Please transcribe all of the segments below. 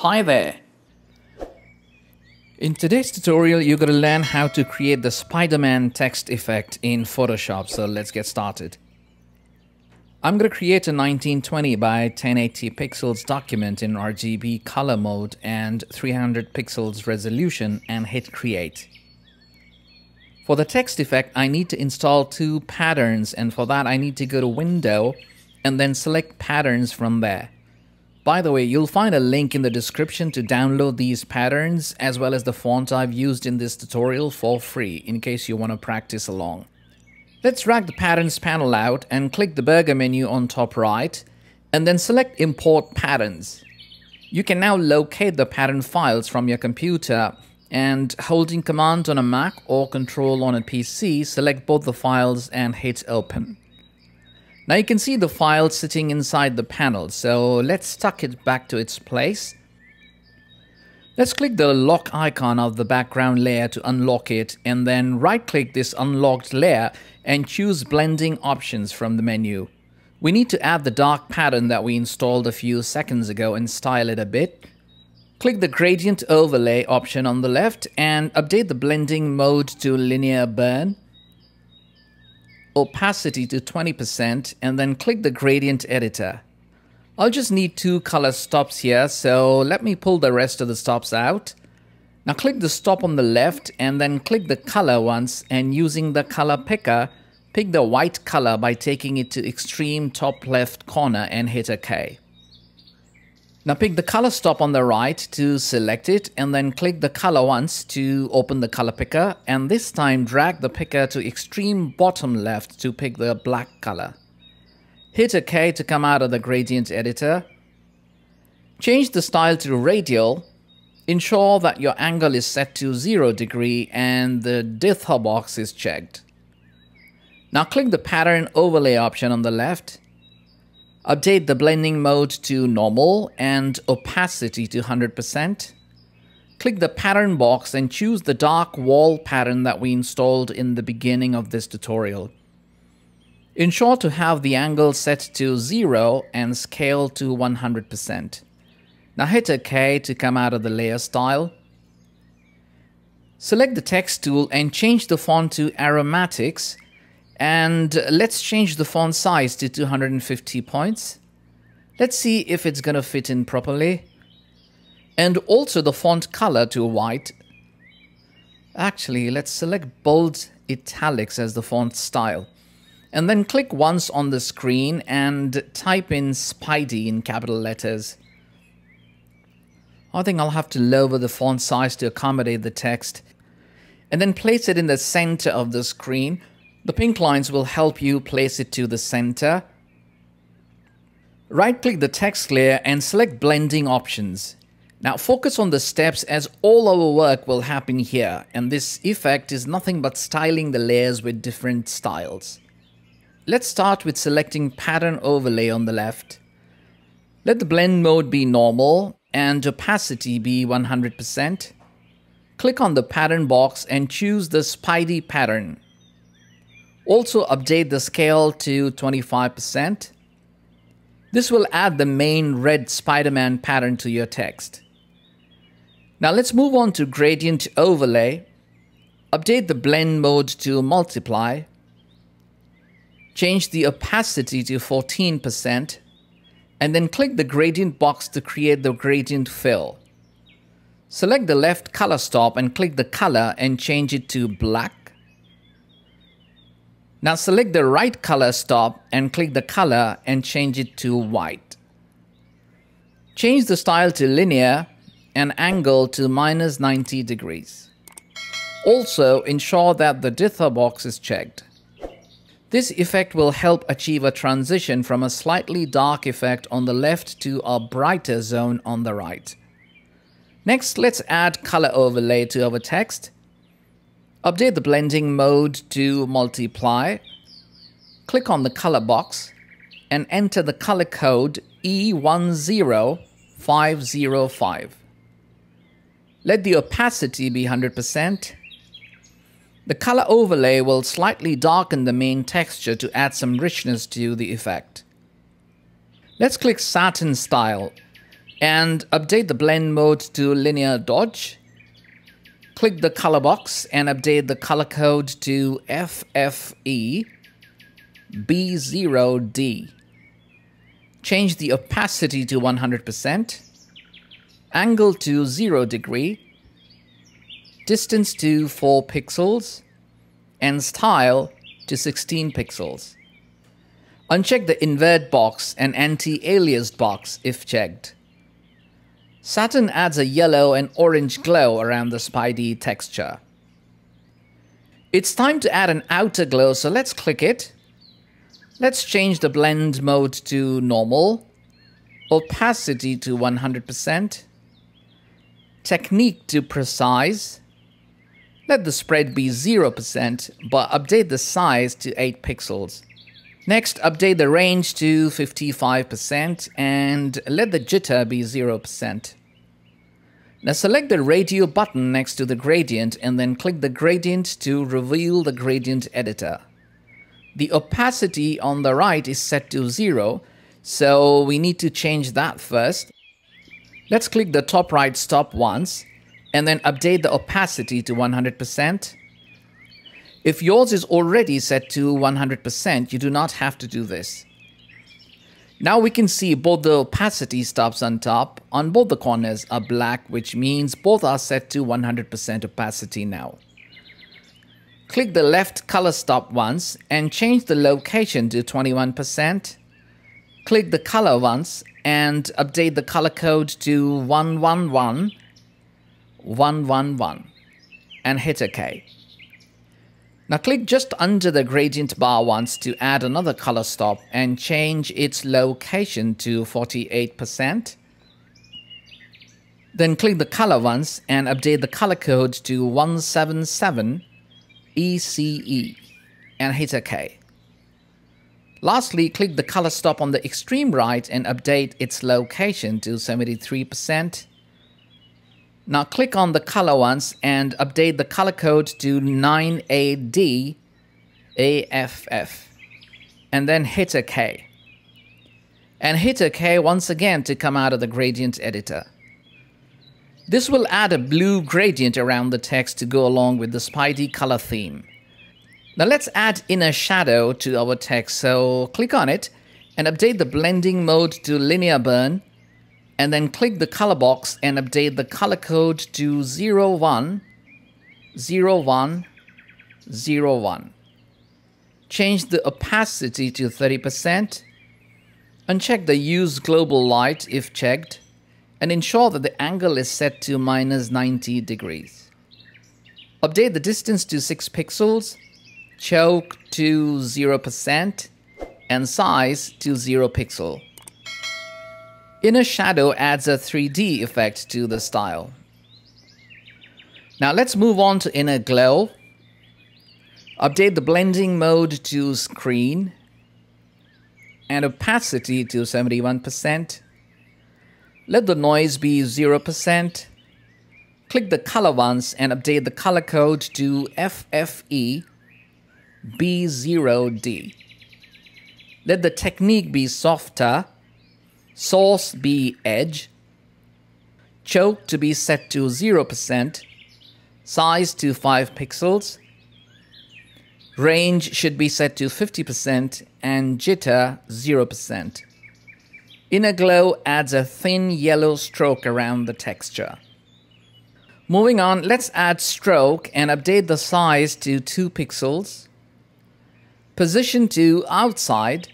Hi there. In today's tutorial, you're going to learn how to create the Spider-Man text effect in Photoshop. So let's get started. I'm going to create a 1920 by 1080 pixels document in RGB color mode and 300 pixels resolution and hit create. For the text effect, I need to install two patterns and for that I need to go to window and then select patterns from there. By the way, you'll find a link in the description to download these patterns as well as the font I've used in this tutorial for free in case you want to practice along. Let's drag the patterns panel out and click the burger menu on top right and then select import patterns. You can now locate the pattern files from your computer and holding command on a Mac or control on a PC, select both the files and hit open. Now you can see the file sitting inside the panel, so let's tuck it back to its place. Let's click the lock icon of the background layer to unlock it and then right click this unlocked layer and choose blending options from the menu. We need to add the dark pattern that we installed a few seconds ago and style it a bit. Click the gradient overlay option on the left and update the blending mode to linear burn opacity to 20% and then click the gradient editor. I'll just need two color stops here, so let me pull the rest of the stops out. Now click the stop on the left and then click the color once and using the color picker, pick the white color by taking it to extreme top left corner and hit OK. Now pick the color stop on the right to select it and then click the color once to open the color picker and this time drag the picker to extreme bottom left to pick the black color. Hit OK to come out of the gradient editor. Change the style to radial. Ensure that your angle is set to 0 degree and the dither box is checked. Now click the pattern overlay option on the left Update the blending mode to normal and opacity to 100%. Click the pattern box and choose the dark wall pattern that we installed in the beginning of this tutorial. Ensure to have the angle set to 0 and scale to 100%. Now hit OK to come out of the layer style. Select the text tool and change the font to aromatics and let's change the font size to 250 points. Let's see if it's gonna fit in properly. And also the font color to white. Actually, let's select bold italics as the font style. And then click once on the screen and type in Spidey in capital letters. I think I'll have to lower the font size to accommodate the text. And then place it in the center of the screen the pink lines will help you place it to the center. Right click the text layer and select blending options. Now focus on the steps as all our work will happen here and this effect is nothing but styling the layers with different styles. Let's start with selecting pattern overlay on the left. Let the blend mode be normal and opacity be 100%. Click on the pattern box and choose the Spidey pattern. Also update the scale to 25%. This will add the main red Spider-Man pattern to your text. Now let's move on to gradient overlay. Update the blend mode to multiply. Change the opacity to 14% and then click the gradient box to create the gradient fill. Select the left color stop and click the color and change it to black. Now select the right color stop and click the color and change it to white. Change the style to linear and angle to minus 90 degrees. Also ensure that the dither box is checked. This effect will help achieve a transition from a slightly dark effect on the left to a brighter zone on the right. Next, let's add color overlay to our text Update the blending mode to multiply. Click on the color box and enter the color code E10505. Let the opacity be 100%. The color overlay will slightly darken the main texture to add some richness to the effect. Let's click Satin Style. and update the blend mode to linear dodge. Click the color box and update the color code to FFE B0D. Change the opacity to 100%, angle to 0 degree, distance to 4 pixels, and style to 16 pixels. Uncheck the invert box and anti-aliased box if checked. Satin adds a yellow and orange glow around the Spidey texture. It's time to add an outer glow, so let's click it. Let's change the blend mode to normal, opacity to 100%, technique to precise, let the spread be 0%, but update the size to 8 pixels. Next, update the range to 55% and let the jitter be 0%. Now select the radio button next to the gradient and then click the gradient to reveal the gradient editor. The opacity on the right is set to 0, so we need to change that first. Let's click the top right stop once and then update the opacity to 100%. If yours is already set to 100%, you do not have to do this. Now we can see both the opacity stops on top on both the corners are black, which means both are set to 100% opacity now. Click the left color stop once and change the location to 21%. Click the color once and update the color code to 111 111 and hit OK. Now click just under the gradient bar once to add another color stop and change its location to 48%. Then click the color once and update the color code to 177 ECE and hit OK. Lastly, click the color stop on the extreme right and update its location to 73%. Now click on the color once and update the color code to 9ADAFF and then hit OK. And hit OK once again to come out of the gradient editor. This will add a blue gradient around the text to go along with the Spidey color theme. Now let's add inner shadow to our text. So click on it and update the blending mode to linear burn and then click the color box and update the color code to 01 01 01. Change the opacity to 30%. Uncheck the use global light if checked and ensure that the angle is set to minus 90 degrees. Update the distance to 6 pixels, choke to 0% and size to 0 pixel. Inner Shadow adds a 3D effect to the style. Now let's move on to Inner Glow. Update the blending mode to screen and opacity to 71%. Let the noise be 0%. Click the color once and update the color code to FFE B0D. Let the technique be softer source B edge, choke to be set to 0%, size to 5 pixels, range should be set to 50% and jitter 0%. Inner glow adds a thin yellow stroke around the texture. Moving on, let's add stroke and update the size to 2 pixels. Position to outside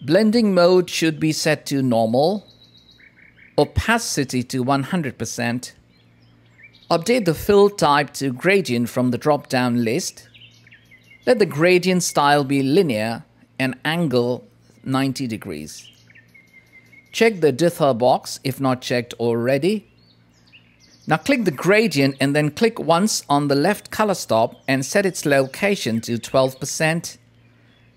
Blending mode should be set to normal, opacity to 100%, update the fill type to gradient from the drop-down list, let the gradient style be linear and angle 90 degrees. Check the dither box if not checked already. Now click the gradient and then click once on the left color stop and set its location to 12%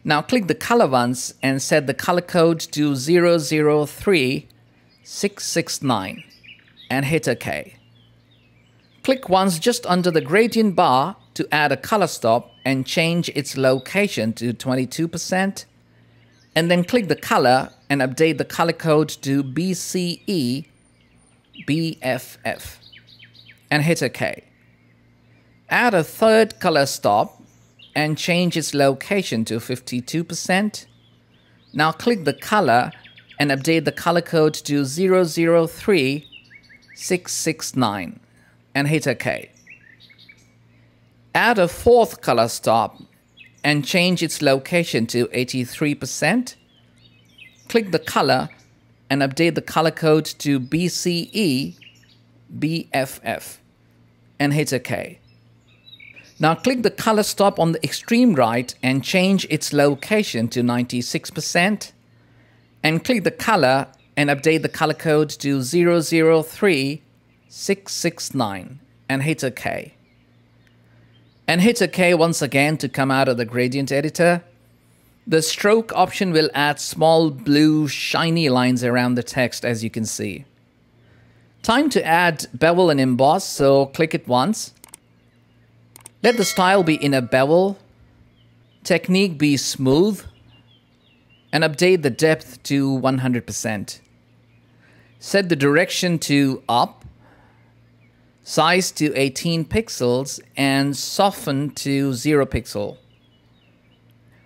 now click the color once and set the color code to 003669 and hit OK. Click once just under the gradient bar to add a color stop and change its location to 22%. and then click the color and update the color code to BCE BFF and hit OK. Add a third color stop and change its location to 52%. Now click the color and update the color code to 003669 and hit OK. Add a fourth color stop and change its location to 83%. Click the color and update the color code to BCE BFF and hit OK. Now click the color stop on the extreme right and change its location to 96% and click the color and update the color code to 003669 and hit OK. And hit OK once again to come out of the gradient editor. The stroke option will add small blue shiny lines around the text as you can see. Time to add bevel and emboss, so click it once. Let the style be inner bevel, technique be smooth, and update the depth to 100%. Set the direction to up, size to 18 pixels, and soften to 0 pixel.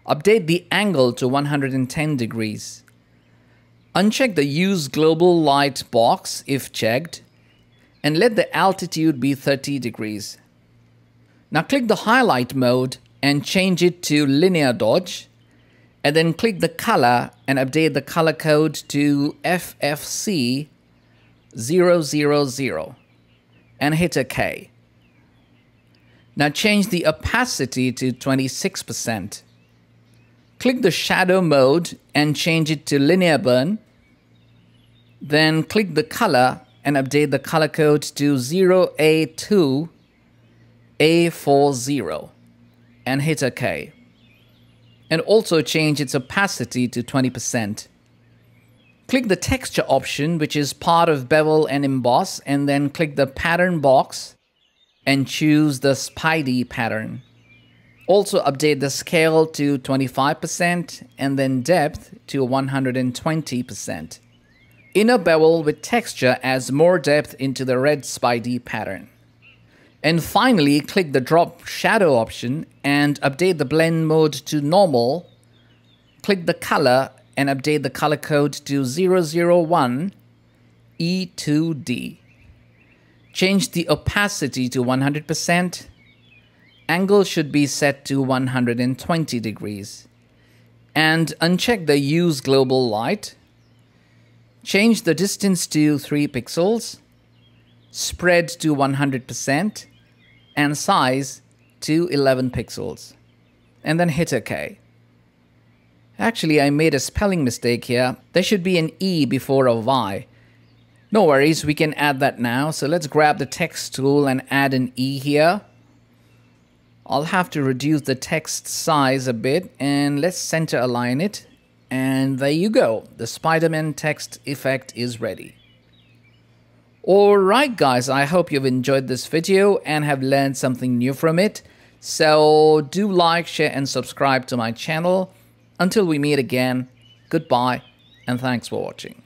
Update the angle to 110 degrees. Uncheck the Use Global Light box if checked, and let the altitude be 30 degrees. Now click the highlight mode and change it to linear dodge and then click the color and update the color code to FFC 000 and hit OK. Now change the opacity to 26%. Click the shadow mode and change it to linear burn. Then click the color and update the color code to 0A2 a40 and hit OK. And also change its opacity to 20%. Click the texture option, which is part of bevel and emboss, and then click the pattern box and choose the Spidey pattern. Also update the scale to 25% and then depth to 120%. Inner bevel with texture adds more depth into the red Spidey pattern. And finally, click the drop shadow option and update the blend mode to normal. Click the color and update the color code to 001 E2D. Change the opacity to 100%. Angle should be set to 120 degrees. And uncheck the Use Global Light. Change the distance to 3 pixels. Spread to 100% and size to 11 pixels and then hit OK. Actually, I made a spelling mistake here. There should be an E before a Y. No worries, we can add that now. So let's grab the text tool and add an E here. I'll have to reduce the text size a bit and let's center align it. And there you go. The Spider-Man text effect is ready. Alright guys, I hope you've enjoyed this video and have learned something new from it. So do like, share and subscribe to my channel. Until we meet again, goodbye and thanks for watching.